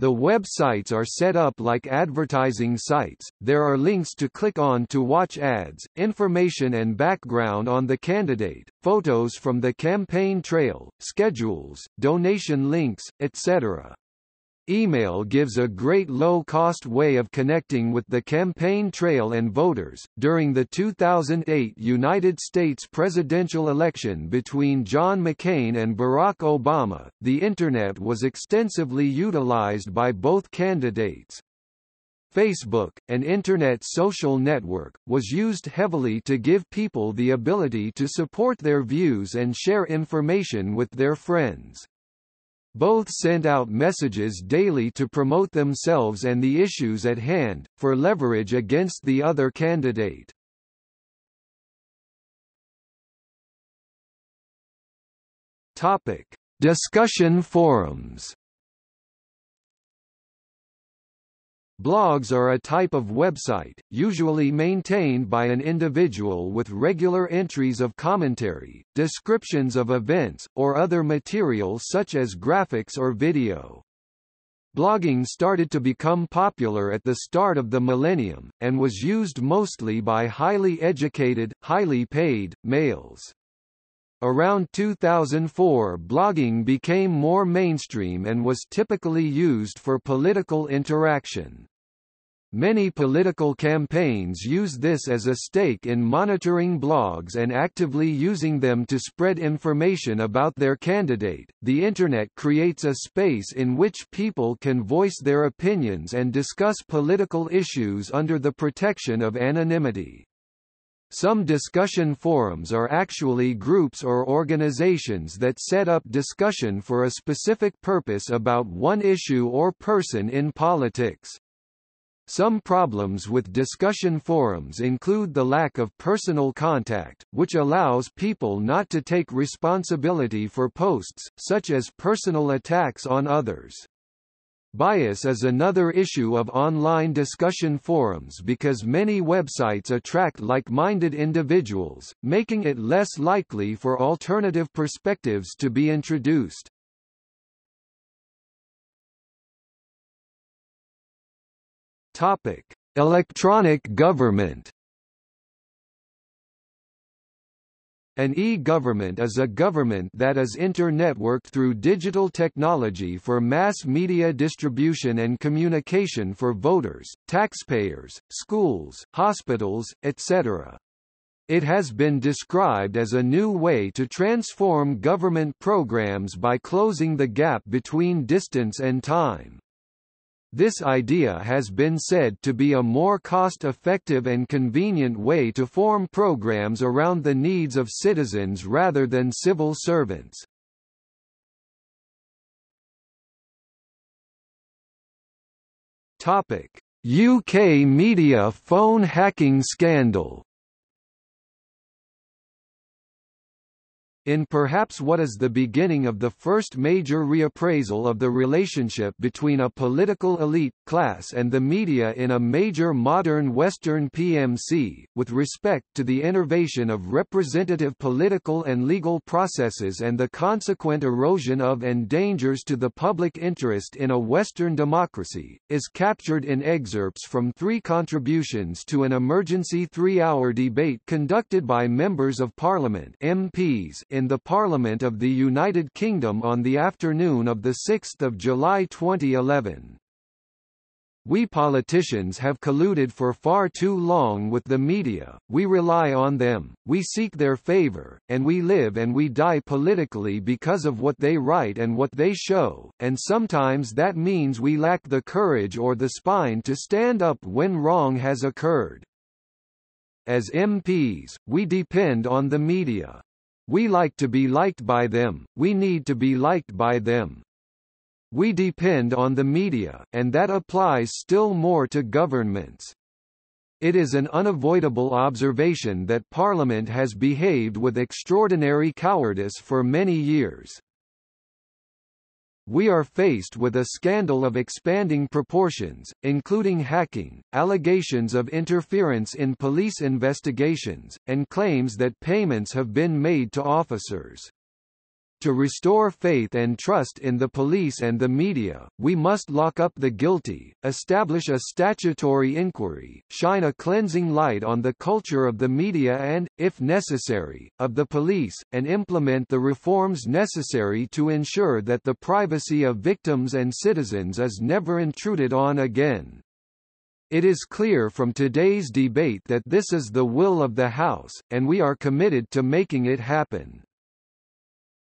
The websites are set up like advertising sites, there are links to click on to watch ads, information and background on the candidate, photos from the campaign trail, schedules, donation links, etc. Email gives a great low-cost way of connecting with the campaign trail and voters. During the 2008 United States presidential election between John McCain and Barack Obama, the Internet was extensively utilized by both candidates. Facebook, an Internet social network, was used heavily to give people the ability to support their views and share information with their friends. Both sent out messages daily to promote themselves and the issues at hand, for leverage against the other candidate. Topic: Discussion forums. Blogs are a type of website, usually maintained by an individual with regular entries of commentary, descriptions of events, or other material such as graphics or video. Blogging started to become popular at the start of the millennium, and was used mostly by highly educated, highly paid, males. Around 2004 blogging became more mainstream and was typically used for political interaction. Many political campaigns use this as a stake in monitoring blogs and actively using them to spread information about their candidate. The Internet creates a space in which people can voice their opinions and discuss political issues under the protection of anonymity. Some discussion forums are actually groups or organizations that set up discussion for a specific purpose about one issue or person in politics. Some problems with discussion forums include the lack of personal contact, which allows people not to take responsibility for posts, such as personal attacks on others. Bias is another issue of online discussion forums because many websites attract like-minded individuals, making it less likely for alternative perspectives to be introduced. Topic: Electronic government An e-government is a government that is inter-networked through digital technology for mass media distribution and communication for voters, taxpayers, schools, hospitals, etc. It has been described as a new way to transform government programs by closing the gap between distance and time. This idea has been said to be a more cost-effective and convenient way to form programs around the needs of citizens rather than civil servants. UK media phone hacking scandal in perhaps what is the beginning of the first major reappraisal of the relationship between a political elite class and the media in a major modern Western PMC, with respect to the innervation of representative political and legal processes and the consequent erosion of and dangers to the public interest in a Western democracy, is captured in excerpts from three contributions to an emergency three-hour debate conducted by members of Parliament MPs in the Parliament of the United Kingdom on the afternoon of 6 July 2011. We politicians have colluded for far too long with the media, we rely on them, we seek their favor, and we live and we die politically because of what they write and what they show, and sometimes that means we lack the courage or the spine to stand up when wrong has occurred. As MPs, we depend on the media. We like to be liked by them, we need to be liked by them. We depend on the media, and that applies still more to governments. It is an unavoidable observation that Parliament has behaved with extraordinary cowardice for many years we are faced with a scandal of expanding proportions, including hacking, allegations of interference in police investigations, and claims that payments have been made to officers. To restore faith and trust in the police and the media, we must lock up the guilty, establish a statutory inquiry, shine a cleansing light on the culture of the media and, if necessary, of the police, and implement the reforms necessary to ensure that the privacy of victims and citizens is never intruded on again. It is clear from today's debate that this is the will of the House, and we are committed to making it happen.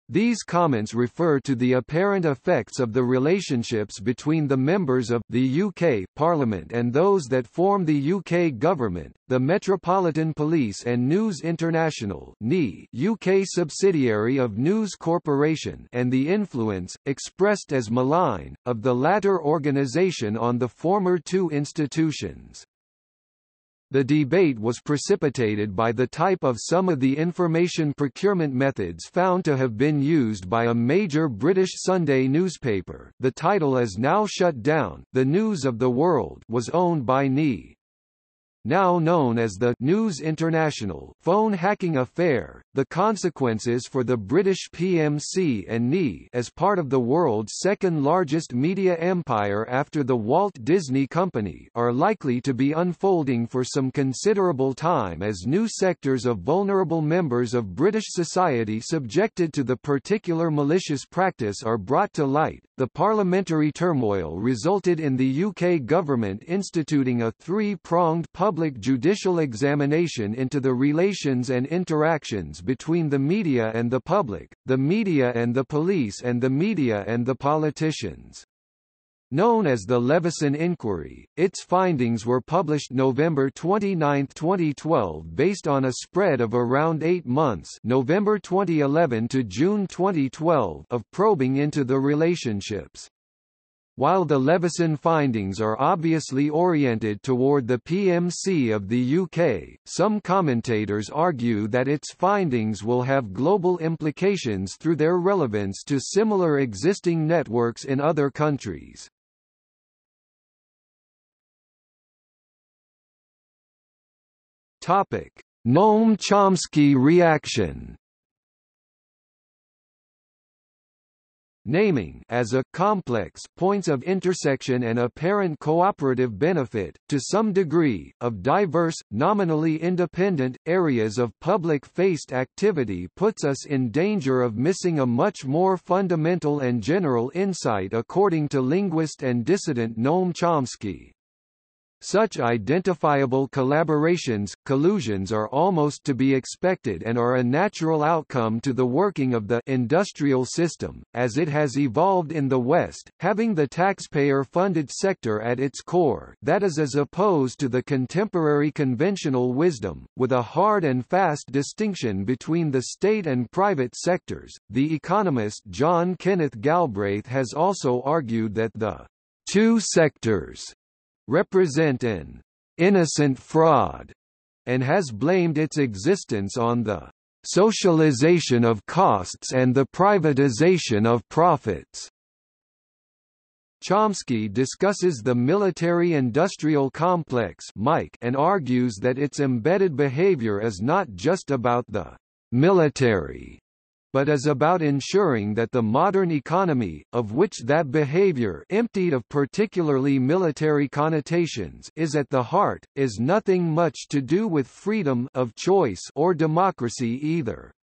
These comments refer to the apparent effects of the relationships between the members of the UK Parliament and those that form the UK government, the Metropolitan Police and News International UK subsidiary of News Corporation and the influence, expressed as malign, of the latter organisation on the former two institutions. The debate was precipitated by the type of some of the information procurement methods found to have been used by a major British Sunday newspaper. The title is now shut down. The News of the World was owned by NE now known as the News International phone hacking affair, the consequences for the British PMC and NE as part of the world's second-largest media empire after the Walt Disney Company are likely to be unfolding for some considerable time as new sectors of vulnerable members of British society subjected to the particular malicious practice are brought to light. The parliamentary turmoil resulted in the UK government instituting a three-pronged public public judicial examination into the relations and interactions between the media and the public, the media and the police and the media and the politicians. Known as the Leveson Inquiry, its findings were published November 29, 2012 based on a spread of around eight months November 2011 to June 2012 of probing into the relationships. While the Leveson findings are obviously oriented toward the PMC of the UK, some commentators argue that its findings will have global implications through their relevance to similar existing networks in other countries. Noam Chomsky reaction naming as a complex points of intersection and apparent cooperative benefit, to some degree, of diverse, nominally independent, areas of public-faced activity puts us in danger of missing a much more fundamental and general insight according to linguist and dissident Noam Chomsky. Such identifiable collaborations, collusions are almost to be expected and are a natural outcome to the working of the industrial system, as it has evolved in the West, having the taxpayer-funded sector at its core that is as opposed to the contemporary conventional wisdom, with a hard and fast distinction between the state and private sectors. The economist John Kenneth Galbraith has also argued that the two sectors represent an innocent fraud and has blamed its existence on the socialization of costs and the privatization of profits. Chomsky discusses the military-industrial complex MIC and argues that its embedded behavior is not just about the military but is about ensuring that the modern economy, of which that behavior emptied of particularly military connotations is at the heart, is nothing much to do with freedom of choice or democracy either.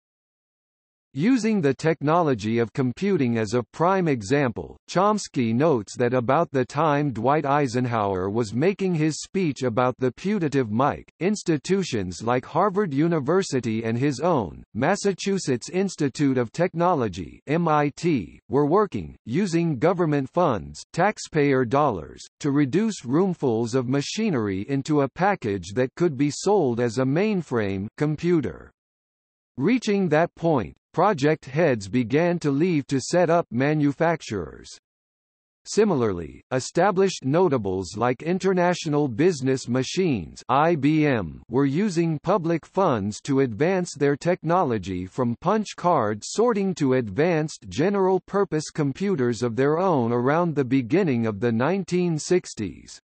Using the technology of computing as a prime example, Chomsky notes that about the time Dwight Eisenhower was making his speech about the putative mic, institutions like Harvard University and his own, Massachusetts Institute of Technology MIT, were working, using government funds taxpayer dollars, to reduce roomfuls of machinery into a package that could be sold as a mainframe computer. Reaching that point, project heads began to leave to set up manufacturers. Similarly, established notables like International Business Machines (IBM) were using public funds to advance their technology from punch card sorting to advanced general-purpose computers of their own around the beginning of the 1960s.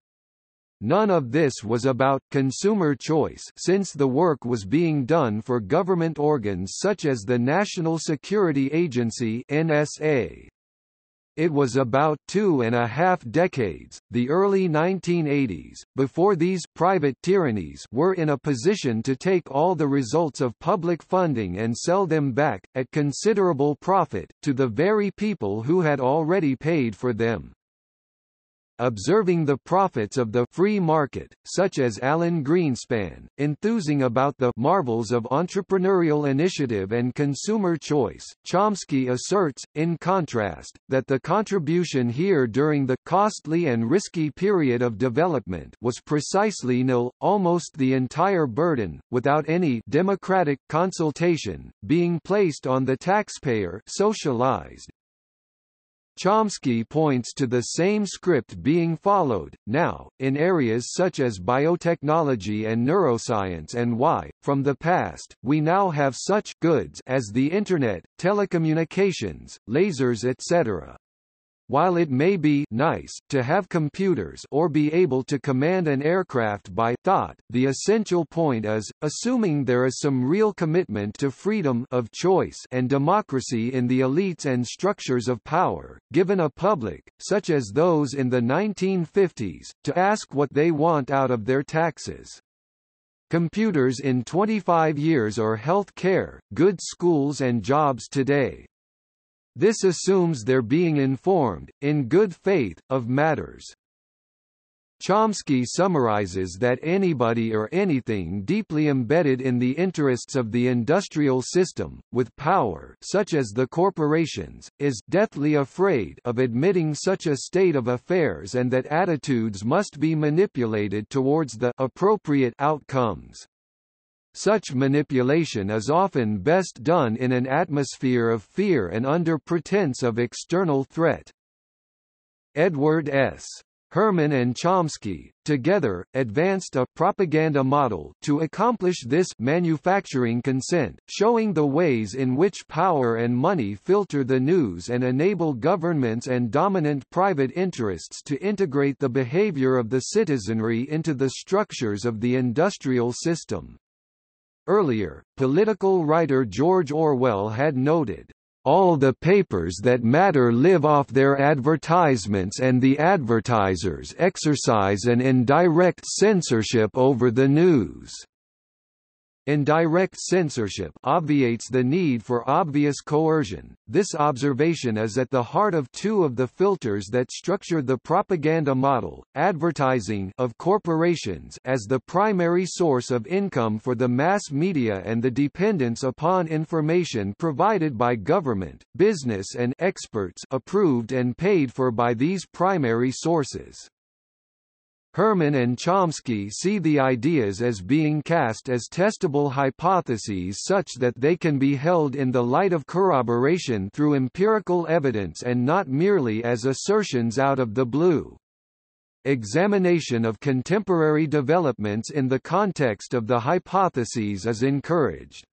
None of this was about consumer choice since the work was being done for government organs such as the National Security Agency NSA. It was about two and a half decades, the early 1980s, before these private tyrannies were in a position to take all the results of public funding and sell them back, at considerable profit, to the very people who had already paid for them. Observing the prophets of the free market, such as Alan Greenspan, enthusing about the marvels of entrepreneurial initiative and consumer choice, Chomsky asserts, in contrast, that the contribution here during the costly and risky period of development was precisely nil, almost the entire burden, without any democratic consultation, being placed on the taxpayer socialized, Chomsky points to the same script being followed, now, in areas such as biotechnology and neuroscience and why, from the past, we now have such goods as the Internet, telecommunications, lasers etc. While it may be nice to have computers or be able to command an aircraft by thought, the essential point is, assuming there is some real commitment to freedom of choice and democracy in the elites and structures of power, given a public, such as those in the 1950s, to ask what they want out of their taxes. Computers in 25 years or health care, good schools and jobs today. This assumes they're being informed, in good faith, of matters. Chomsky summarizes that anybody or anything deeply embedded in the interests of the industrial system, with power such as the corporations, is deathly afraid of admitting such a state of affairs and that attitudes must be manipulated towards the appropriate outcomes. Such manipulation is often best done in an atmosphere of fear and under pretense of external threat. Edward S. Herman and Chomsky, together, advanced a propaganda model to accomplish this manufacturing consent, showing the ways in which power and money filter the news and enable governments and dominant private interests to integrate the behavior of the citizenry into the structures of the industrial system. Earlier, political writer George Orwell had noted, all the papers that matter live off their advertisements and the advertisers exercise an indirect censorship over the news. Indirect censorship obviates the need for obvious coercion. This observation is at the heart of two of the filters that structure the propaganda model, advertising of corporations as the primary source of income for the mass media and the dependence upon information provided by government, business and experts approved and paid for by these primary sources. Herman and Chomsky see the ideas as being cast as testable hypotheses such that they can be held in the light of corroboration through empirical evidence and not merely as assertions out of the blue. Examination of contemporary developments in the context of the hypotheses is encouraged.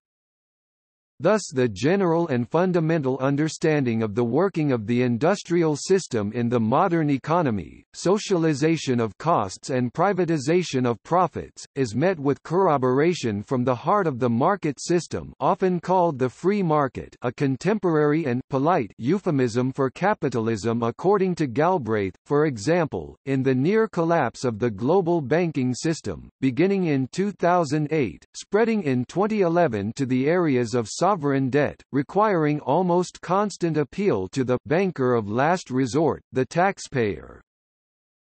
Thus the general and fundamental understanding of the working of the industrial system in the modern economy, socialization of costs and privatization of profits, is met with corroboration from the heart of the market system often called the free market a contemporary and polite euphemism for capitalism according to Galbraith, for example, in the near collapse of the global banking system, beginning in 2008, spreading in 2011 to the areas of sovereign sovereign debt, requiring almost constant appeal to the banker of last resort, the taxpayer.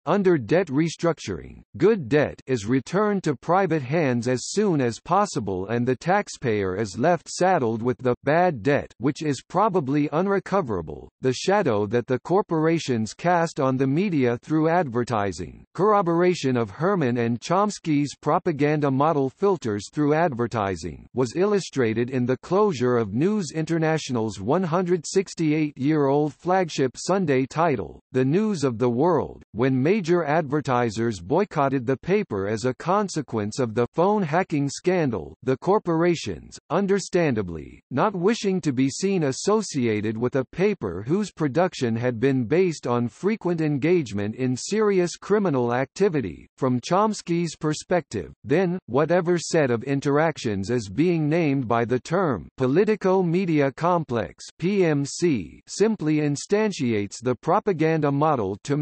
Under debt restructuring, good debt is returned to private hands as soon as possible and the taxpayer is left saddled with the bad debt which is probably unrecoverable, the shadow that the corporations cast on the media through advertising. Corroboration of Herman and Chomsky's propaganda model filters through advertising was illustrated in the closure of News International's 168-year-old flagship Sunday title, The News of the World, when major advertisers boycotted the paper as a consequence of the phone hacking scandal the corporations, understandably, not wishing to be seen associated with a paper whose production had been based on frequent engagement in serious criminal activity. From Chomsky's perspective, then, whatever set of interactions is being named by the term Politico-Media Complex PMC simply instantiates the propaganda model to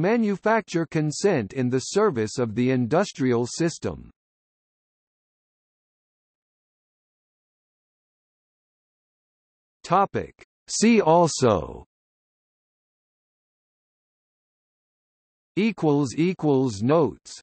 manufacture consent in the service of the industrial system. Topic. See also equals equals notes